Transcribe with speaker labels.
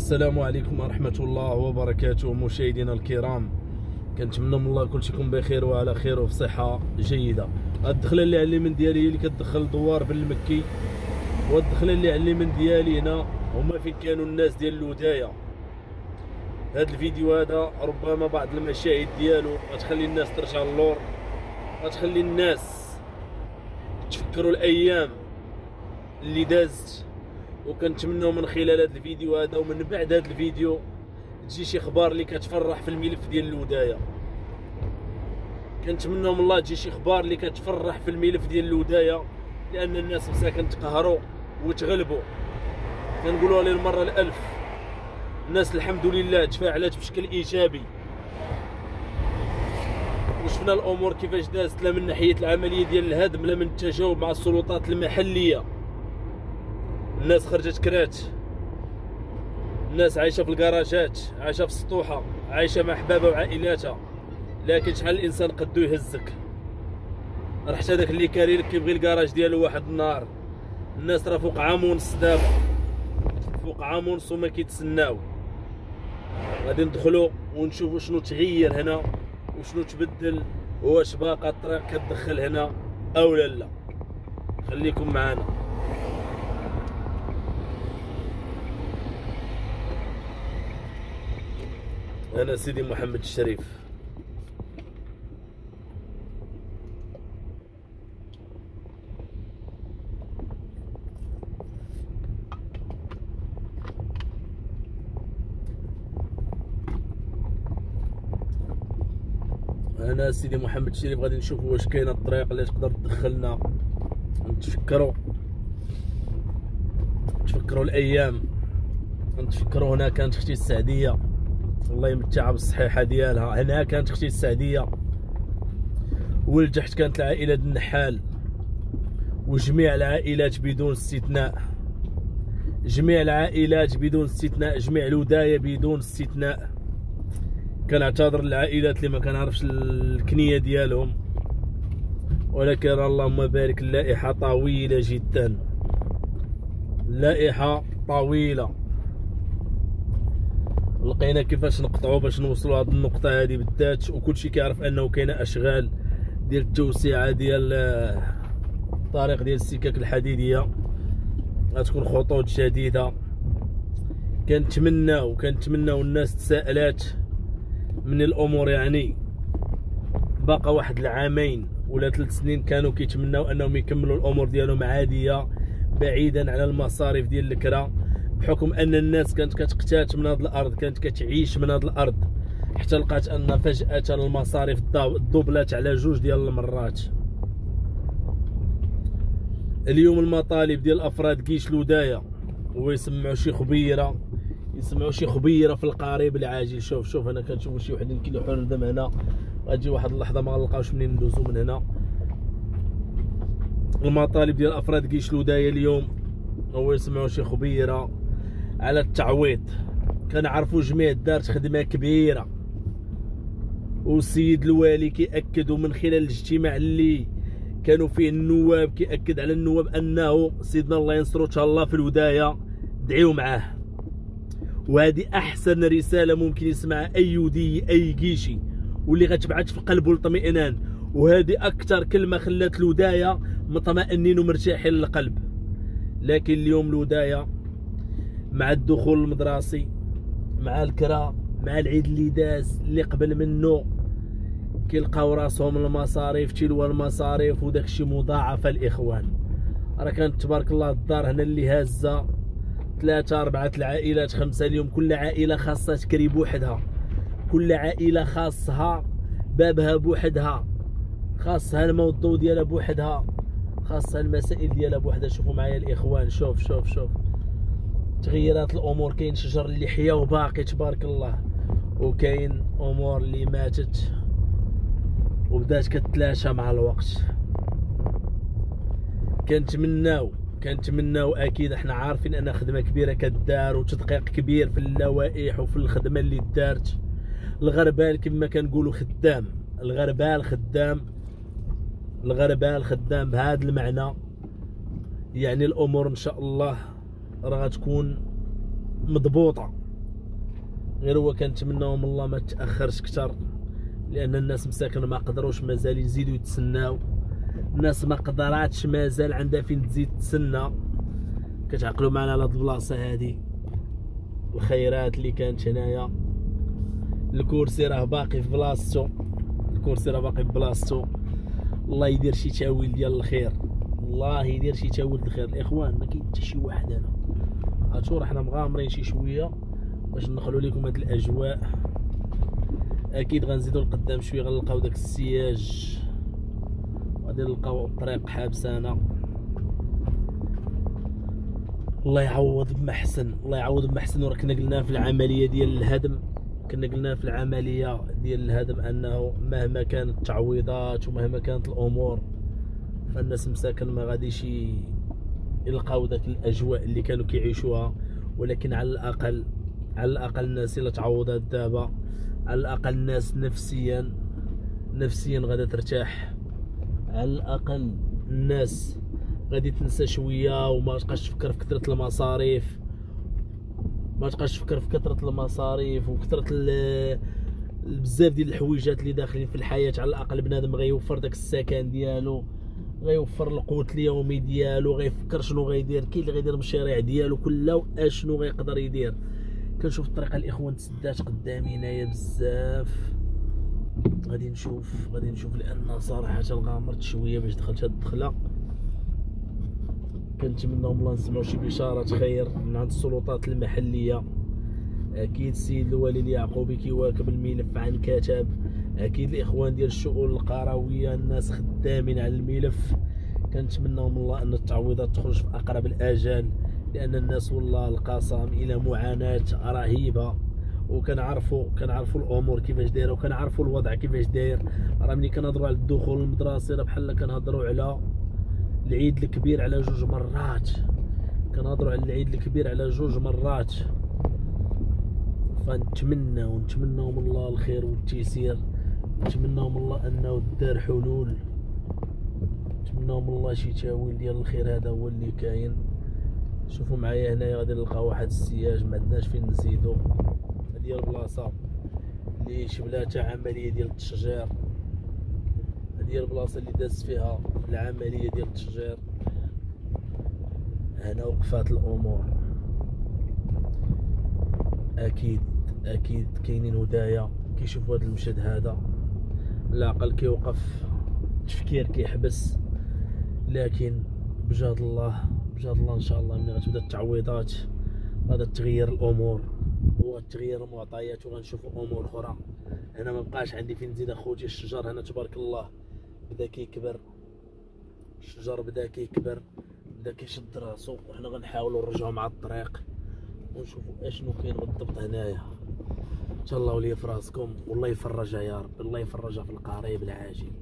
Speaker 1: السلام عليكم ورحمة الله وبركاته مشاهدينا الكرام. كنتمنى من الله كلشي يكون بخير وعلى خير وفي صحة جيدة. الدخلة اللي على اليمين ديالي هي اللي كتدخل دوار بن المكي والدخلة اللي على اليمين ديالي هنا هما فين كانوا الناس ديال الوداية هذا الفيديو هذا ربما بعض المشاهد ديالو غتخلي الناس ترجع للور غتخلي الناس تفكروا الأيام اللي دازت. وكنتمنوا من خلال هذا الفيديو هذا ومن بعد هذا الفيديو تجي شي أخبار اللي كتفرح في الملف ديال الوداية. كنتمنوا من الله تجي شي أخبار اللي كتفرح في الملف ديال الوداية لأن الناس مساكن تقهروا وتغلبوا. كنقولوا للمره الألف. الناس الحمد لله تفاعلت بشكل إيجابي. وشفنا الأمور كيفاش دازت لا من ناحية العملية ديال الهدم لا من التجاوب مع السلطات المحلية. الناس خرجت كرات. الناس عايشة في الكراجات عايشة في السطوحة عايشة مع أحبابها وعائلاتها. لكن شحال الإنسان قدو يهزك؟ راه حتى داك اللي كاري لك كيبغي الكراج ديالو واحد النهار. الناس راه فوق عام ونص دابا فوق عام ونص وما كيتسناو. غادي ندخلوا ونشوفوا شنو تغير هنا وشنو تبدل واش باقا الطريق كتدخل هنا أو لا لا. خليكم معنا أنا سيدي محمد الشريف. أنا سيدي محمد الشريف غادي نشوفوا واش كاينة الطريق اللي تقدر تدخلنا. نتفكروا. نتفكروا الأيام. نتفكروا هنا كانت أختي السعدية. الله يمتعها بالصحيحه ديالها. هنا كانت أختي السعدية والجحت كانت العائلة النحال وجميع العائلات بدون استثناء. جميع العائلات بدون استثناء جميع الودايه بدون استثناء. كنعتذر للعائلات اللي ما كنعرفش الكنية ديالهم. ولكن اللهم بارك اللائحة طويلة جدا. اللائحة طويلة. لقينا كيفاش نقطعوا باش نوصلوا هذه النقطة هذه بالذات وكلشي كيعرف أنه كاينة أشغال ديال التوسعة ديال الطريق ديال السكك الحديدية. غتكون خطوط جديده كنتمناو كنتمناو الناس تساءلات من الأمور يعني باقا واحد العامين ولا ثلاث سنين كانوا كيتمناو أنهم يكملوا الأمور ديالهم عادية بعيدا على المصاريف ديال الكرا بحكم أن الناس كانت كتقتات من هذه الأرض كانت كتعيش من هذه الأرض. حتى لقات أن فجأة المصاريف دوبلات على جوج ديال المرات. اليوم المطالب ديال افراد كيش هو يسمعوا شي خبيرة يسمعوا شي خبيرة في القريب العاجل. شوف شوف أنا كنشوف شي وحدين كيلوحوا الدم هنا. غتجي واحد اللحظة ما غنلقاوش منين ندوزو من هنا. المطالب ديال افراد كيش الوداية اليوم هو يسمعوا شي خبيرة. على التعويض. كنعرفوا جميع دارت خدمه كبيرة. والسيد الوالي كيأكدوا من خلال الاجتماع اللي كانوا فيه النواب كيأكد على النواب أنه سيدنا الله ينصرو إن شاء الله في الوداية. دعيو معاه. وهذه أحسن رسالة ممكن يسمعها أي ودي أي كيشي واللي غتبعث في قلبه الاطمئنان وهذه أكثر كلمة خلات الوداية مطمئنين ومرتاحين للقلب. لكن اليوم الوداية مع الدخول المدرسي مع الكرا مع العيد اللي داز اللي قبل منه كيلقاو راسهم المصاريف تلو المصاريف وداك الشيء مضاعفه الإخوان. راه كانت تبارك الله الدار هنا اللي هازة. ثلاثة أربعة العائلات خمسة اليوم. كل عائلة خاصة تكري بوحدها. كل عائلة خاصها بابها بوحدها. خاصها الموضوع ديالها بوحدها. خاصها المسائل ديالها بوحدها. شوفوا معايا الإخوان. شوف شوف شوف. تغيرات الأمور كاين شجر اللي حيا وباقي تبارك الله. وكاين أمور اللي ماتت وبدات كتلاشى مع الوقت. كنتمناو كنتمناو أكيد إحنا عارفين أن خدمة كبيرة كدار وتدقيق كبير في اللوائح وفي الخدمة اللي دارت. الغربال كما كنقولوا خدام. الغربال خدام. الغربال خدام بهذا المعنى. يعني الأمور إن شاء الله راه غتكون مضبوطة. غير هو كنتمناو من الله ما تأخرش أكثر لأن الناس مساكن ما قدروش مازال يزيدوا يتسناو. الناس ما قدراتش مازال عندها فين تزيد تسنى. كتعقلوا معنا على هاد البلاصة هادي. الخيرات اللي كانت هنايا. الكرسي راه باقي في بلاصتو. الكرسي راه باقي في بلاصتو. الله يدير شي تاويل ديال الخير. الله يدير شي تاويل الخير. الإخوان ما كاين حتى شي واحد هنا. هادشو راه حنا مغامرين شي شوية باش ندخلو لكم هاد الأجواء. أكيد غنزيدو لقدام شوية غنلقاو داك السياج. غادي نلقاو الطريق حابسانا الله يعوض بمحسن الله يعوض بمحسن وراه كنا قلنا في العملية ديال الهدم كنا قلنا في العملية ديال الهدم أنه مهما كانت التعويضات ومهما كانت الأمور فالناس مساكن ما غاديش يلقاو داك الأجواء اللي كانوا كيعيشوها. ولكن على الاقل على الأقل الناس اللي تعوضات دابا. على الأقل الناس نفسيا نفسيا غادا ترتاح. على الأقل الناس غادي تنسى شوية وما تبقاش تفكر في كثرة المصاريف. ما تبقاش تفكر في كثرة المصاريف وكثرة بزاف ديال الحويجات اللي داخلين في الحياة. على الأقل بنادم غيوفر داك السكن ديالو. غيوفر القوت اليومي ديالو غيفكر شنو غيدير كاين اللي غيدير المشاريع ديالو كلها اشنو غيقدر يدير. كنشوف الطريقة الاخوان تسدات قدامي هنايا بزاف. غادي نشوف غادي نشوف لأن صراحة غامرت شوية باش دخلت هاد الدخلة. كنتمناو الله نسمعوا شي بشارة خير من عند السلطات المحلية. أكيد السيد الوالي اليعقوبي كيواكب الملف عن كتب. أكيد الإخوان ديال الشؤون القروية الناس خدامين على الملف. كنتمناو من الله أن التعويضات تخرج في أقرب الآجال لأن الناس والله القسم إلى معاناة رهيبة. وكنعرفوا كنعرفوا الأمور كيفاش دايرة وكنعرفوا الوضع كيفاش داير. راه ملي كنهضروا على الدخول المدرسي راه بحال كنهضروا على العيد الكبير على جوج مرات. كنهضروا على العيد الكبير على جوج مرات. فنتمنى ونتمنى من الله الخير والتيسير. نتمنى من الله أنه دار حلول. نتمنى من الله شي تأويل ديال الخير هذا هو اللي كاين. شوفوا معايا هنايا غادي نلقاو واحد السياج ما عندناش فين نزيدو. هذه البلاصة اللي شبلاتها عملية ديال التشجير هذه البلاصة اللي داز فيها العملية ديال التشجير هنا وقفات الأمور. أكيد أكيد كاينين هدايا. كيشوفوا هذا المشهد هذا. العقل كيوقف. التفكير كيحبس. لكن بجهد الله بجهد الله إن شاء الله ملي غتبدا التعويضات. غادا تغير الأمور. وغتغير المعطيات وغنشوفوا أمور أخرى. هنا ما بقاش عندي فين نزيد أخوتي. الشجر هنا تبارك الله. بدا كيكبر. الشجر بدا كيكبر. بدا كيشد راسو. وحنا غنحاولوا نرجعوا مع الطريق. ونشوفوا اشنو كاين بالضبط هنايا. شاء الله ولي في راسكم والله يفرجها يا رب الله يفرجها في القريب العاجل.